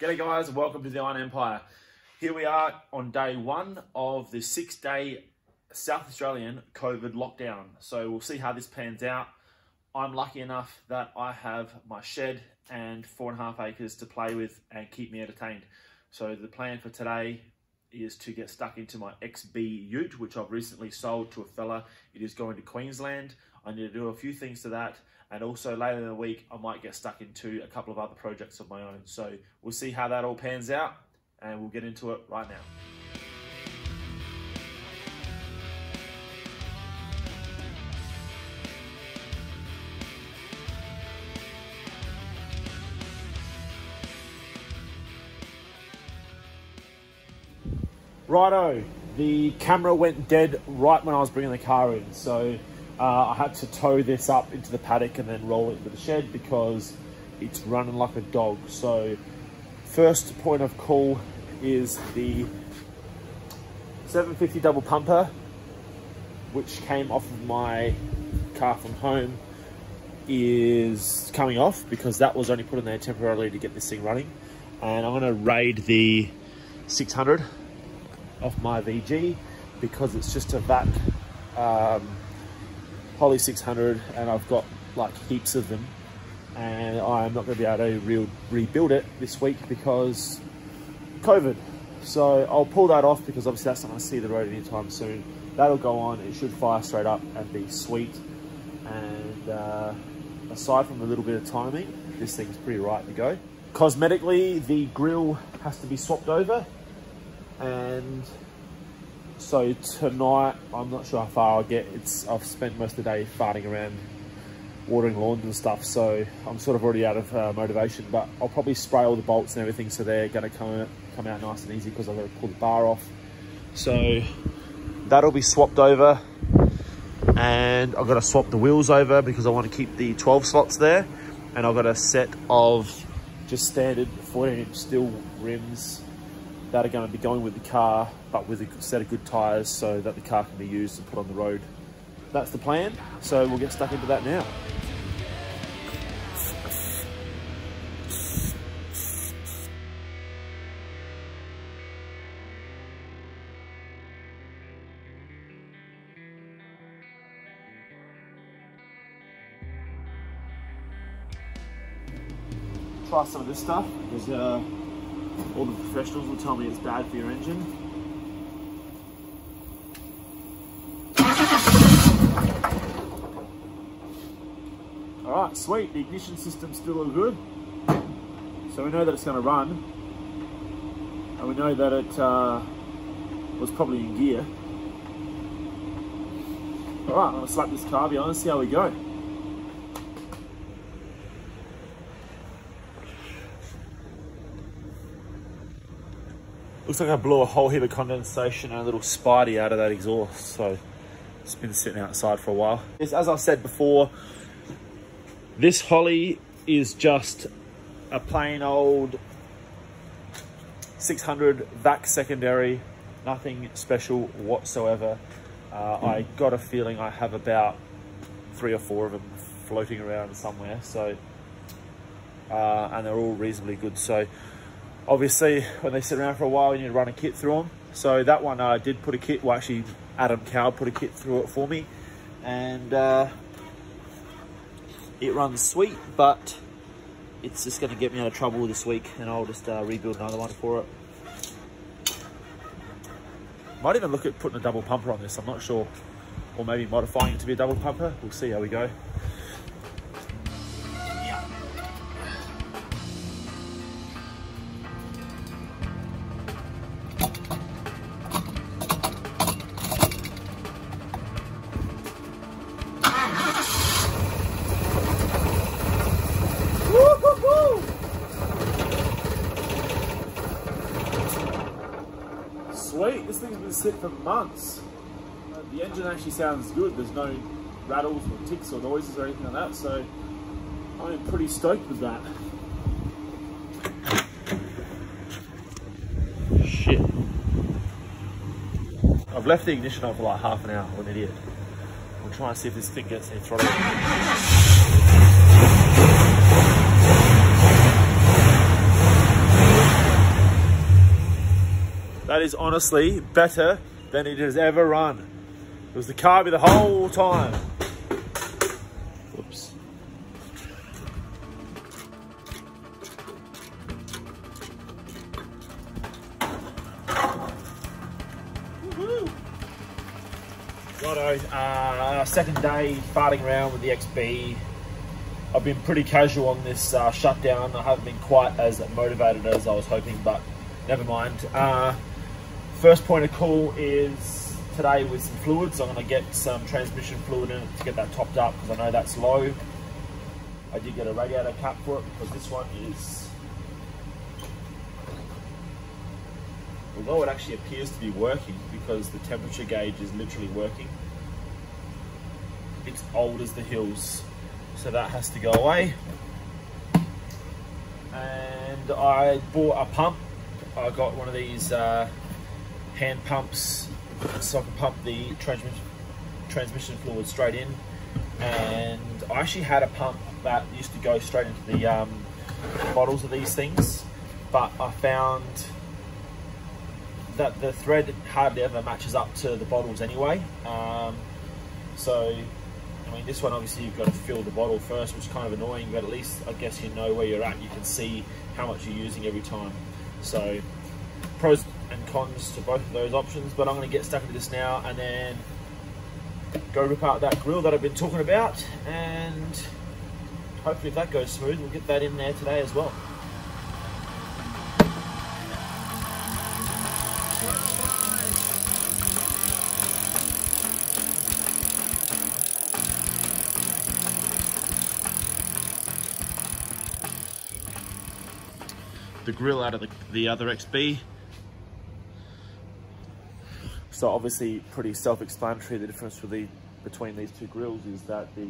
G'day guys welcome to the Iron Empire. Here we are on day one of the six day South Australian COVID lockdown. So we'll see how this pans out. I'm lucky enough that I have my shed and four and a half acres to play with and keep me entertained. So the plan for today is to get stuck into my XB ute, which I've recently sold to a fella. It is going to Queensland. I need to do a few things to that. And also later in the week, I might get stuck into a couple of other projects of my own. So we'll see how that all pans out and we'll get into it right now. Righto, the camera went dead right when I was bringing the car in. So uh, I had to tow this up into the paddock and then roll it into the shed because it's running like a dog. So first point of call is the 750 double pumper, which came off of my car from home, is coming off because that was only put in there temporarily to get this thing running. And I'm gonna raid the 600 off my VG because it's just a vac um, Holley 600 and I've got like heaps of them and I'm not going to be able to re rebuild it this week because COVID. So I'll pull that off because obviously that's not going to see the road anytime soon. That'll go on, it should fire straight up and be sweet. And uh, aside from a little bit of timing, this thing's pretty right to go. Cosmetically, the grill has to be swapped over and so tonight, I'm not sure how far I'll get. It's I've spent most of the day farting around, watering lawns and stuff, so I'm sort of already out of uh, motivation. But I'll probably spray all the bolts and everything, so they're going to come come out nice and easy because I've got to pull the bar off. So that'll be swapped over, and I've got to swap the wheels over because I want to keep the 12 slots there, and I've got a set of just standard 14 inch steel rims that are going to be going with the car, but with a set of good tyres so that the car can be used and put on the road. That's the plan, so we'll get stuck into that now. Try some of this stuff. There's uh, all the professionals will tell me it's bad for your engine. All right, sweet. The ignition system's still all good. So we know that it's going to run. And we know that it uh, was probably in gear. All right, I'm going to slap this carby on and see how we go. Looks like I blew a whole heap of condensation and a little spidey out of that exhaust. So it's been sitting outside for a while. As I've said before, this Holley is just a plain old 600 vac secondary, nothing special whatsoever. Uh, I got a feeling I have about three or four of them floating around somewhere. So, uh, and they're all reasonably good. So obviously when they sit around for a while you need to run a kit through them so that one I uh, did put a kit well actually Adam Cow put a kit through it for me. And uh, it runs sweet but it's just going to get me out of trouble this week and I'll just uh, rebuild another one for it. Might even look at putting a double pumper on this I'm not sure. Or maybe modifying it to be a double pumper. We'll see how we go sweet. This thing's been sit for months. Uh, the engine actually sounds good. There's no rattles or ticks or noises or anything like that. So I'm pretty stoked with that. Shit. I've left the ignition on for like half an hour. An idiot. We'll try and see if this thing gets any throttle. That is honestly better than it has ever run. It was the carby the whole time. Whoops. Righto, uh, second day farting around with the XB. I've been pretty casual on this uh, shutdown. I haven't been quite as motivated as I was hoping, but never mind. Uh, first point of call is today with some fluids. I'm going to get some transmission fluid in it to get that topped up because I know that's low. I did get a radiator cap for it because this one is, although it actually appears to be working because the temperature gauge is literally working, it's old as the hills. So that has to go away. And I bought a pump. I got one of these uh, hand pumps so I can pump the transmission, transmission fluid straight in. And I actually had a pump that used to go straight into the um, bottles of these things, but I found that the thread hardly ever matches up to the bottles anyway. Um, so I mean, this one obviously you've got to fill the bottle first, which is kind of annoying, but at least I guess you know where you're at. You can see how much you're using every time. So pros and cons to both of those options, but I'm going to get stuck into this now and then go rip out that grill that I've been talking about and hopefully if that goes smooth, we'll get that in there today as well. the grill out of the, the other XB. So obviously pretty self-explanatory. The difference the, between these two grills is that the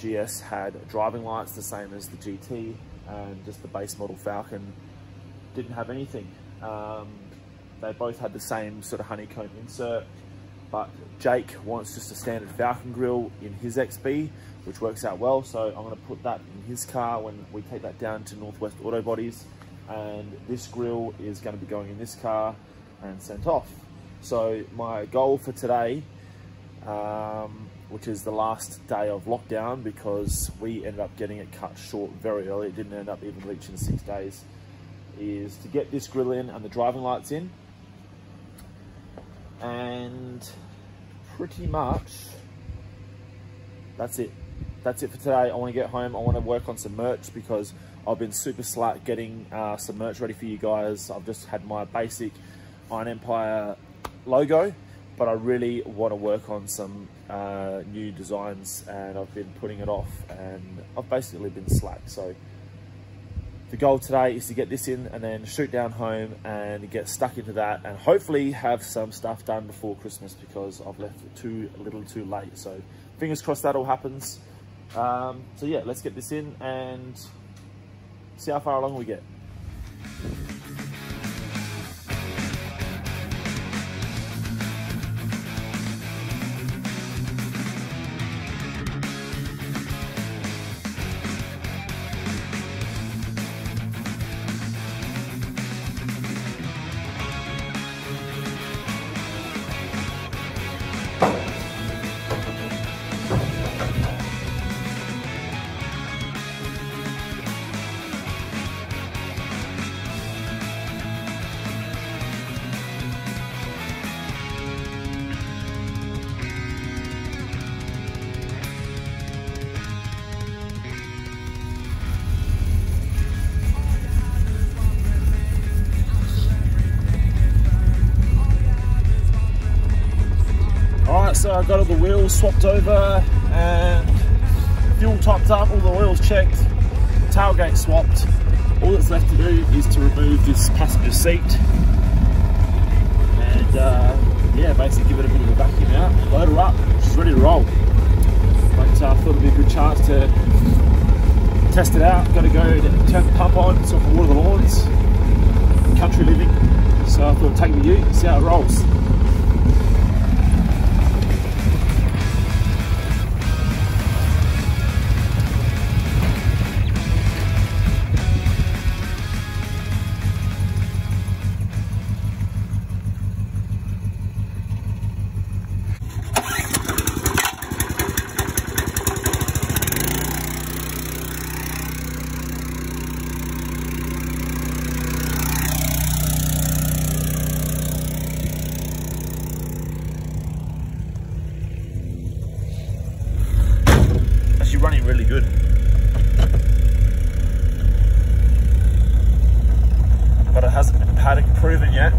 GS had driving lights the same as the GT and just the base model Falcon didn't have anything. Um, they both had the same sort of honeycomb insert, but Jake wants just a standard Falcon grill in his XB, which works out well. So I'm going to put that in his car when we take that down to Northwest Auto Bodies. And this grill is going to be going in this car and sent off. So my goal for today, um, which is the last day of lockdown because we ended up getting it cut short very early. It didn't end up even reaching six days, is to get this grill in and the driving lights in. And pretty much that's it that's it for today. I want to get home. I want to work on some merch because I've been super slack getting uh, some merch ready for you guys. I've just had my basic Iron Empire logo, but I really want to work on some uh, new designs and I've been putting it off and I've basically been slack. So the goal today is to get this in and then shoot down home and get stuck into that and hopefully have some stuff done before Christmas because I've left it too a little too late. So fingers crossed that all happens. Um, so yeah, let's get this in and see how far along we get. I got all the wheels swapped over and fuel topped up, all the oils checked, tailgate swapped. All that's left to do is to remove this passenger seat and uh, yeah, basically give it a bit of a vacuum out, load her up, she's ready to roll. But uh, I thought it'd be a good chance to test it out. Got to go to turn the pump on so I can water the lawns, country living. So I thought I'd take the ute, see how it rolls. running really good. But it hasn't been paddock proven yet.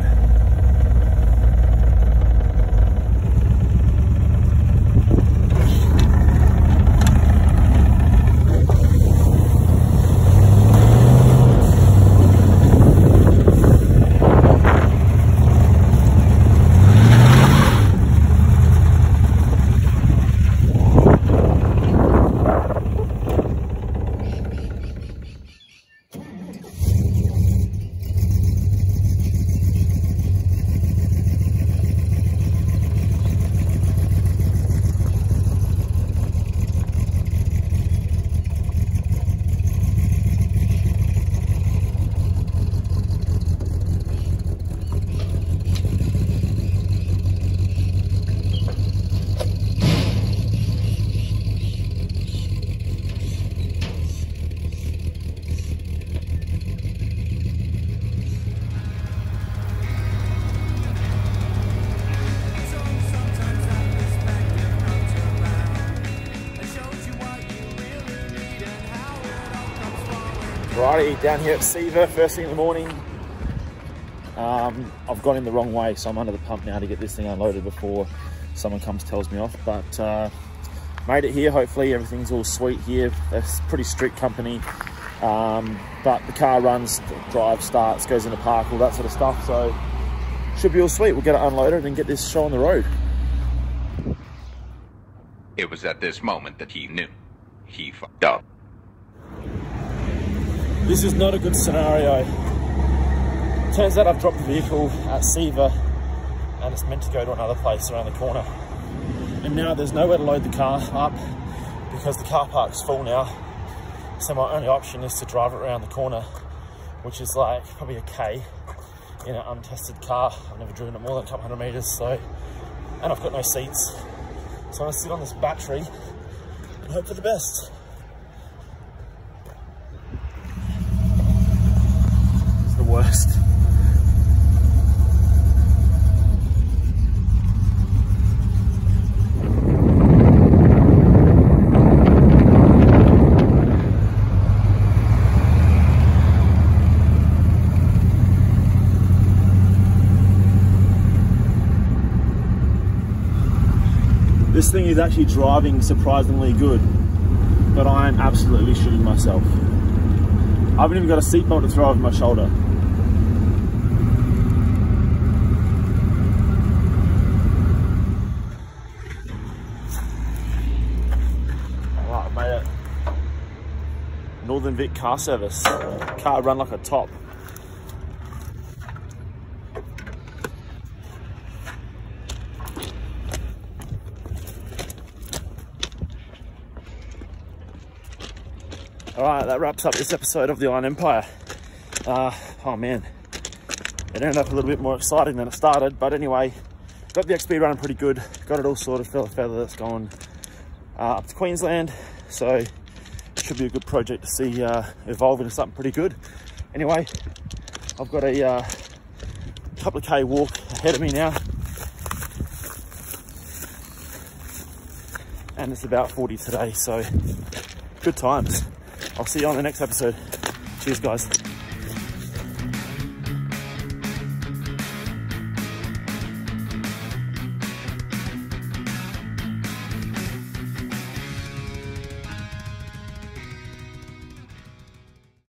Alrighty, down here at Seaver, first thing in the morning. Um, I've gone in the wrong way, so I'm under the pump now to get this thing unloaded before someone comes tells me off. But uh, made it here, hopefully everything's all sweet here. It's pretty strict company. Um, but the car runs, drives, starts, goes in the park, all that sort of stuff. So should be all sweet. We'll get it unloaded and get this show on the road. It was at this moment that he knew. He fucked up. This is not a good scenario. Turns out I've dropped the vehicle at Seaver and it's meant to go to another place around the corner. And now there's nowhere to load the car up because the car park's full now. So my only option is to drive it around the corner, which is like probably a K in an untested car. I've never driven it more than a couple hundred meters, so, and I've got no seats. So I'm gonna sit on this battery and hope for the best. Worst. This thing is actually driving surprisingly good, but I am absolutely shooting myself. I haven't even got a seatbelt to throw over my shoulder. Alright, I made it. Northern Vic car service. Car run like a top. All right, that wraps up this episode of the Iron Empire. Uh, oh man, it ended up a little bit more exciting than it started, but anyway, got the XB running pretty good. Got it all sorted, feather feather that's going uh, up to Queensland. So it should be a good project to see uh, evolve into something pretty good. Anyway, I've got a uh, couple of K walk ahead of me now. And it's about 40 today, so good times. I'll see you on the next episode. Cheers, guys.